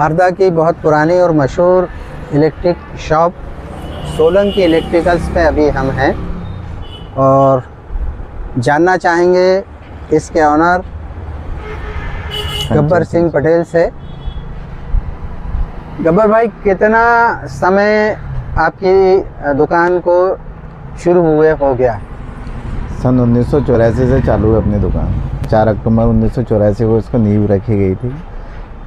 हरदा की बहुत पुरानी और मशहूर इलेक्ट्रिक शॉप सोलन की इलेक्ट्रिकल्स पे अभी हम हैं। और जानना चाहेंगे इसके ऑनर गब्बर सिंह पटेल से। गब्बर भाई कितना समय आपकी दुकान को शुरू हुए हो गया? सन उन्नीस सौ चौरासी से चालू है अपनी दुकान। चार अक्टूबर उन्नीस सौ चौरासी को इसको नींव रखी गई थी।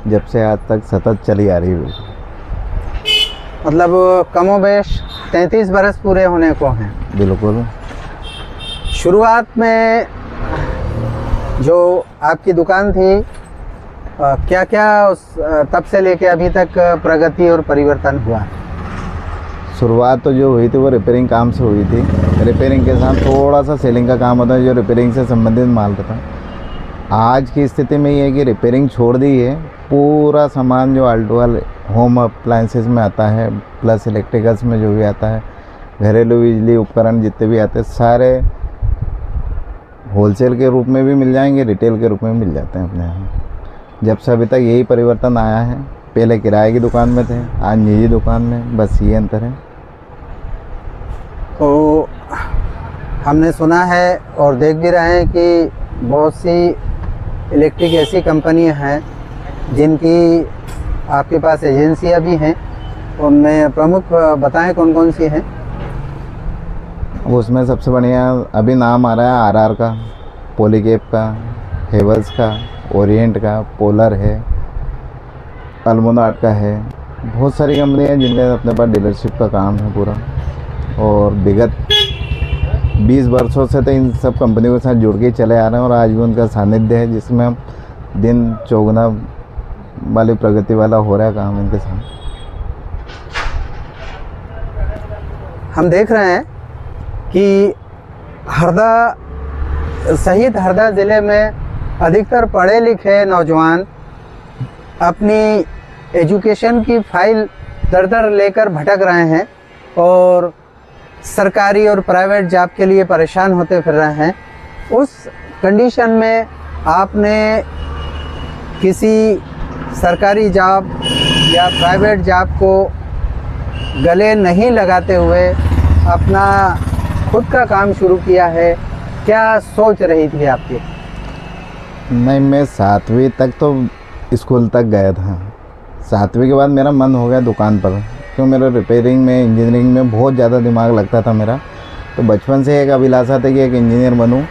जब से आज तक सतत चली आ रही है मतलब कमो बेश तैंतीस बरस पूरे होने को हैं। बिल्कुल। शुरुआत में जो आपकी दुकान थी क्या क्या उस तब से लेके अभी तक प्रगति और परिवर्तन हुआ? शुरुआत तो जो हुई थी वो रिपेयरिंग काम से हुई थी। रिपेयरिंग के साथ थोड़ा सा सेलिंग का काम होता है जो रिपेयरिंग से संबंधित माल था आज की स्थिति में ये है कि रिपेयरिंग छोड़ दी है। पूरा सामान जो आल्टोअल होम अप्लाइंसेस में आता है प्लस इलेक्ट्रिकल्स में जो भी आता है, घरेलू बिजली उपकरण जितने भी आते हैं, सारे होलसेल के रूप में भी मिल जाएँगे रिटेल के रूप में मिल जाते हैं अपने यहाँ। जब से अभी तक यही परिवर्तन आया है, पहले किराए की दुकान में थे, आज निजी दुकान में, बस ये अंतर है। तो हमने सुना है और देख भी रहे हैं कि बहुत सी इलेक्ट्रिक ऐसी कंपनियाँ हैं जिनकी आपके पास एजेंसियाँ भी हैं। उनमें प्रमुख बताएँ कौन कौन सी हैं? उसमें सबसे बढ़िया अभी नाम आ रहा है आरआर का पोलीकेप का, हेवल्स का, ओरिएंट का, पोलर है, अल्मोनाट का है। बहुत सारी कंपनियाँ हैं जिनके अपने पास डीलरशिप का काम है पूरा और विगत 20 वर्षों से तो इन सब कंपनियों के साथ जुड़ के चले आ रहे हैं और आज भी उनका सानिध्य है, जिसमें हम दिन चौगुना वाली प्रगति वाला हो रहा है काम इनके साथ हम देख रहे हैं कि हरदा, सहित हरदा ज़िले में अधिकतर पढ़े लिखे नौजवान अपनी एजुकेशन की फ़ाइल दर दर लेकर भटक रहे हैं और सरकारी और प्राइवेट जॉब के लिए परेशान होते फिर रहे हैं। उस कंडीशन में आपने किसी सरकारी जॉब या प्राइवेट जॉब को गले नहीं लगाते हुए अपना खुद का काम शुरू किया है, क्या सोच रही थी आपकी? नहीं, मैं सातवीं तक तो स्कूल तक गया था। सातवीं के बाद मेरा मन हो गया दुकान पर। क्यों मेरा रिपेयरिंग में इंजीनियरिंग में बहुत ज़्यादा दिमाग लगता था मेरा। तो बचपन से एक अभिलाषा था कि एक इंजीनियर बनूं।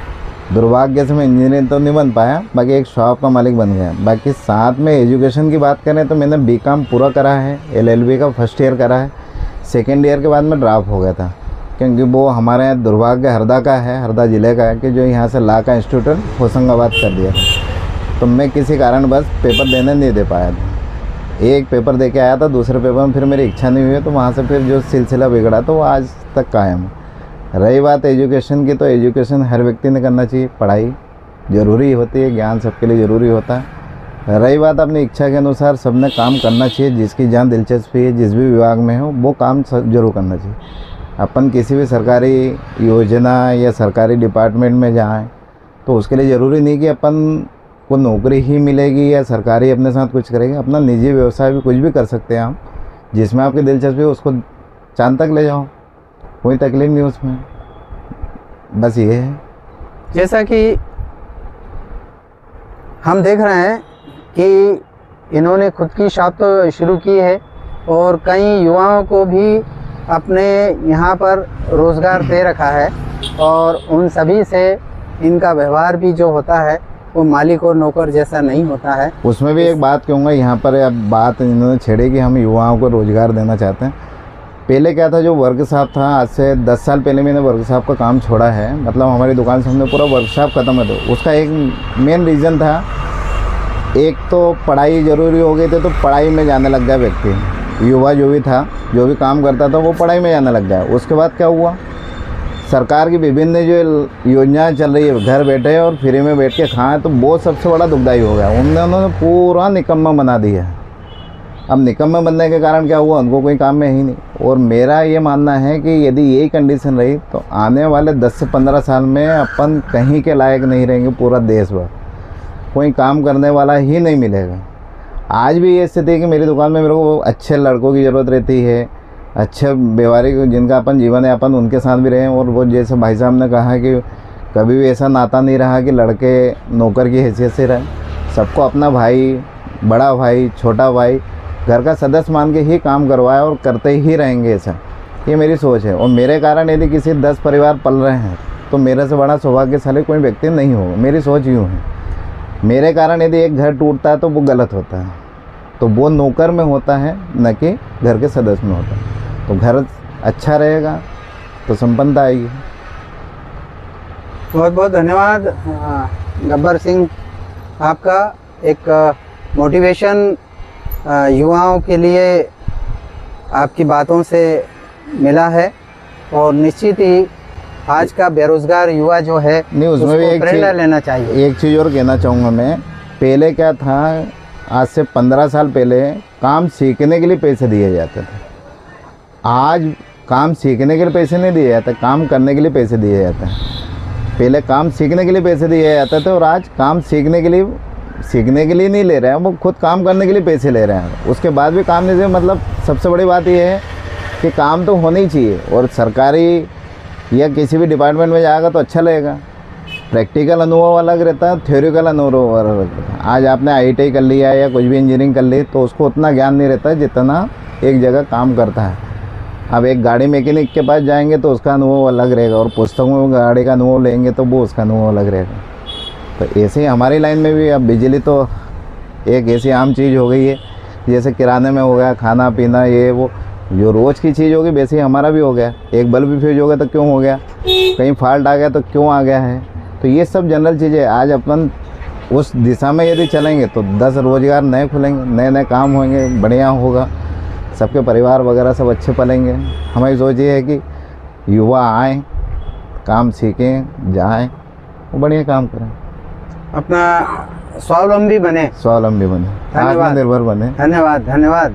दुर्भाग्य से मैं इंजीनियर तो नहीं बन पाया, बाकी एक शॉप का मालिक बन गया। बाकी साथ में एजुकेशन की बात करें तो मैंने बी पूरा करा है एलएलबी का फ़र्स्ट ईयर करा है। सेकेंड ईयर के बाद मैं ड्रॉप हो गया था, क्योंकि वो हमारे यहाँ दुर्भाग्य हरदा का है, हरदा ज़िले का है, कि जो यहाँ से ला का इंस्टीट्यूट होशंगाबाद कर दिया था। तो मैं किसी कारण बस पेपर देने नहीं दे पाया था। एक पेपर दे के आया था, दूसरे पेपर में फिर मेरी इच्छा नहीं हुई तो वहाँ से फिर जो सिलसिला बिगड़ा तो वो आज तक कायम रही बात एजुकेशन की तो एजुकेशन हर व्यक्ति ने करना चाहिए। पढ़ाई ज़रूरी होती है, ज्ञान सबके लिए ज़रूरी होता है। रही बात अपनी इच्छा के अनुसार सबने काम करना चाहिए, जिसकी जहाँ दिलचस्पी है, जिस भी विभाग में हो, वो काम सब ज़रूर करना चाहिए। अपन किसी भी सरकारी योजना या सरकारी डिपार्टमेंट में जाएँ तो उसके लिए ज़रूरी नहीं कि अपन को नौकरी ही मिलेगी या सरकारी अपने साथ कुछ करेगी, अपना निजी व्यवसाय भी कुछ भी कर सकते हैं आप। जिसमें आपकी दिलचस्पी उसको चाँद तक ले जाओ, कोई तकलीफ़ नहीं उसमें। बस ये है। जैसा कि हम देख रहे हैं कि इन्होंने खुद की शॉप तो शुरू की है और कई युवाओं को भी अपने यहाँ पर रोज़गार दे रखा है और उन सभी से इनका व्यवहार भी जो होता है वो मालिक और नौकर जैसा नहीं होता है। उसमें भी एक बात कहूँगा यहाँ पर अब बात इन्होंने छेड़ी कि हम युवाओं को रोज़गार देना चाहते हैं। पहले क्या था जो वर्कशॉप था आज से दस साल पहले मैंने वर्कशॉप का काम छोड़ा है। मतलब हमारी दुकान से हमने पूरा वर्कशॉप ख़त्म है तो उसका एक मेन रीज़न था एक तो पढ़ाई ज़रूरी हो गई थी तो पढ़ाई में जाने लग गया व्यक्ति। युवा जो भी था जो भी काम करता था वो पढ़ाई में जाने लग गया। उसके बाद क्या हुआ? सरकार की विभिन्न जो योजनाएँ चल रही है, घर बैठे और फ्री में बैठ के खाएँ तो वो सबसे बड़ा दुखदाई हो गया। उन्होंने उन्होंने पूरा निकम्मा बना दिया। अब निकम्मे बनने के कारण क्या हुआ? उनको कोई काम में ही नहीं। और मेरा ये मानना है कि यदि यही कंडीशन रही तो आने वाले 10 से 15 साल में अपन कहीं के लायक नहीं रहेंगे पूरा देश भर कोई काम करने वाला ही नहीं मिलेगा। आज भी ये स्थिति है कि मेरी दुकान में मेरे को अच्छे लड़कों की ज़रूरत रहती है अच्छे व्यवहारिक जिनका अपन जीवन यापन उनके साथ भी रहे और वो जैसे भाई साहब ने कहा कि कभी भी ऐसा नाता नहीं रहा कि लड़के नौकर की हैसियत से रहे। सबको अपना भाई, बड़ा भाई, छोटा भाई, घर का सदस्य मान के ही काम करवाए और करते ही रहेंगे ऐसा। ये मेरी सोच है। और मेरे कारण यदि किसी दस परिवार पल रहे हैं तो मेरे से बड़ा सौभाग्यशाली कोई व्यक्ति नहीं होगा। मेरी सोच यूँ है। मेरे कारण यदि एक घर टूटता है तो वो गलत होता है। तो वो नौकर में होता है, न कि घर के सदस्य में होता है। तो घर अच्छा रहेगा तो संपन्नता आएगी। बहुत बहुत धन्यवाद गब्बर सिंह आपका एक मोटिवेशन युवाओं के लिए आपकी बातों से मिला है और निश्चित ही आज का बेरोजगार युवा जो है नहीं, उसमें भी एक प्रेरणा लेना चाहिए। एक चीज़ और कहना चाहूँगा मैं पहले क्या था आज से पंद्रह साल पहले काम सीखने के लिए पैसे दिए जाते थे। आज काम सीखने के लिए पैसे नहीं दिए जाते, काम करने के लिए पैसे दिए जाते हैं। पहले काम सीखने के लिए पैसे दिए जाते थे और आज काम सीखने के लिए, सीखने के लिए नहीं ले रहे हैं, वो खुद काम करने के लिए पैसे ले रहे हैं। उसके बाद भी काम नहीं दे मतलब सबसे बड़ी बात यह है कि काम तो होना ही चाहिए और सरकारी या किसी भी डिपार्टमेंट में जाएगा तो अच्छा लगेगा। प्रैक्टिकल अनुभव अलग रहता है थ्योरिकल अनुभव अलग रहता है। आज आपने आई कर लिया या कुछ भी इंजीनियरिंग कर ली तो उसको उतना ज्ञान नहीं रहता जितना एक जगह काम करता है। अब एक गाड़ी मैकेनिक के पास जाएँगे तो उसका अनुभव अलग रहेगा और पुस्तकों में गाड़ी का अनुभव लेंगे तो वो उसका अनुभव अलग रहेगा। तो ऐसे ही हमारी लाइन में भी अब बिजली तो एक ऐसी आम चीज़ हो गई है, जैसे किराने में हो गया, खाना, पीना, ये, वो, जो रोज़ की चीज़ होगी वैसे ही हमारा भी हो गया। एक बल्ब भी फ्यूज हो गया तो क्यों हो गया? कहीं फॉल्ट आ गया तो क्यों आ गया है? तो ये सब जनरल चीज़ें आज अपन उस दिशा में यदि चलेंगे तो दस रोज़गार नए खुलेंगे नए नए काम होंगे, बढ़िया होगा। सबके परिवार वगैरह सब अच्छे पलेंगे। हमारी सोच ये है कि युवा आए काम सीखें जाएँ और बढ़िया काम करें। अपना स्वावलंबी बने। स्वावलंबी बने। धन्यवाद। आत्मनिर्भर बने। धन्यवाद धन्यवाद।